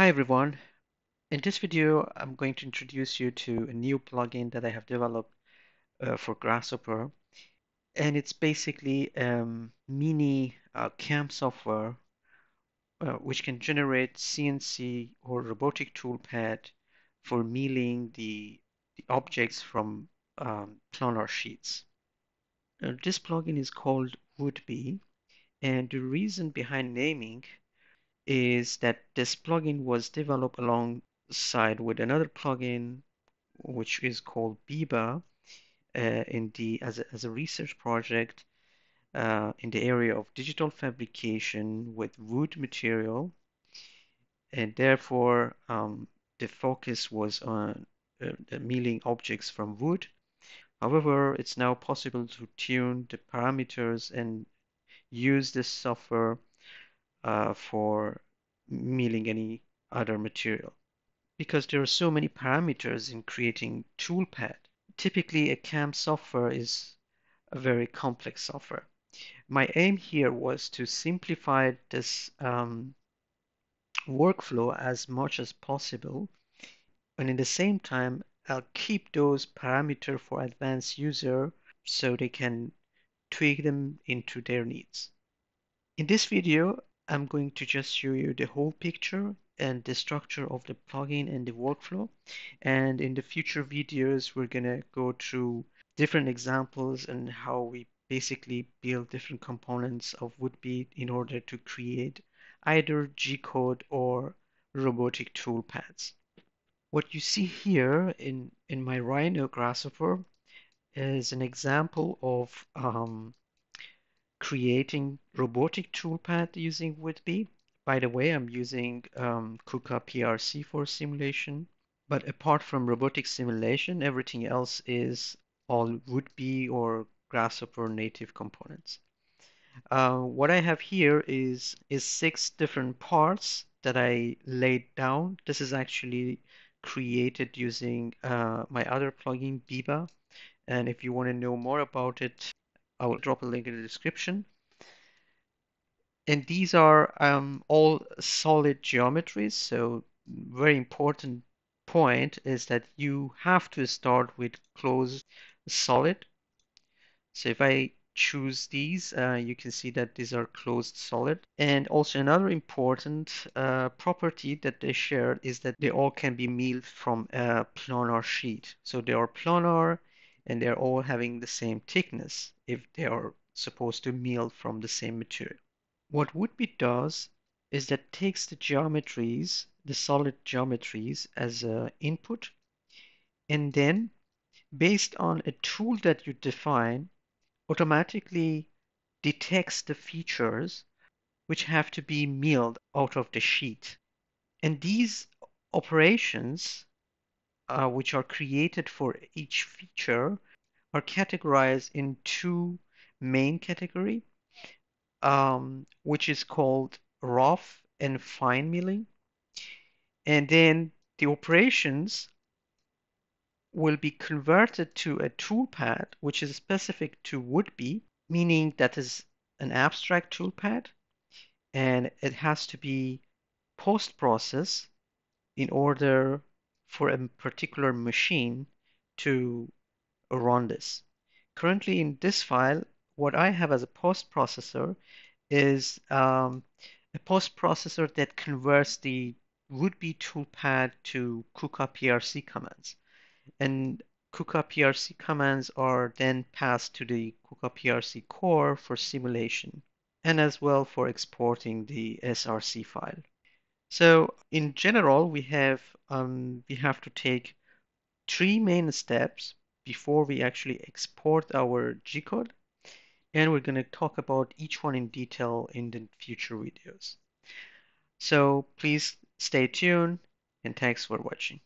Hi everyone. In this video, I'm going to introduce you to a new plugin that I have developed uh, for Grasshopper. And it's basically a um, mini uh, CAM software uh, which can generate CNC or robotic toolpath for milling the, the objects from um, planar sheets. This plugin is called Woodbee, and the reason behind naming is that this plugin was developed alongside with another plugin which is called Biber uh, in the as a, as a research project uh, in the area of digital fabrication with wood material and therefore um, the focus was on uh, milling objects from wood. However, it's now possible to tune the parameters and use this software uh, for milling any other material. Because there are so many parameters in creating toolpath, typically a CAM software is a very complex software. My aim here was to simplify this um, workflow as much as possible and in the same time I'll keep those parameters for advanced user so they can tweak them into their needs. In this video, I'm going to just show you the whole picture and the structure of the plugin and the workflow. And in the future videos, we're to go through different examples and how we basically build different components of Woodbee in order to create either G-code or robotic toolpaths. What you see here in, in my Rhino grasshopper is an example of um, creating robotic toolpath using Woodbee. By the way, I'm using um, KUKA PRC for simulation. But apart from robotic simulation, everything else is all Woodbee or Grasshopper native components. Uh, what I have here is, is six different parts that I laid down. This is actually created using uh, my other plugin, Biber. And if you want to know more about it, I will drop a link in the description. And these are um, all solid geometries. So very important point is that you have to start with closed solid. So if I choose these, uh, you can see that these are closed solid. And also another important uh, property that they share is that they all can be milled from a planar sheet. So they are planar and they're all having the same thickness if they are supposed to mill from the same material. What Woodbee does is that takes the geometries, the solid geometries as an input, and then based on a tool that you define, automatically detects the features which have to be milled out of the sheet. And these operations uh, which are created for each feature are categorized in two main category, um, which is called rough and fine milling. And then the operations will be converted to a toolpath, which is specific to Woodbee, meaning that is an abstract toolpath, and it has to be post-processed in order for a particular machine to run this. Currently in this file, what I have as a post processor is um, a post processor that converts the Woodbee toolpath to KUKA PRC commands. And KUKA PRC commands are then passed to the KUKA PRC core for simulation and as well for exporting the SRC file. So in general, we have um, we have to take three main steps before we actually export our G-code. And we're going to talk about each one in detail in the future videos. So please stay tuned and thanks for watching.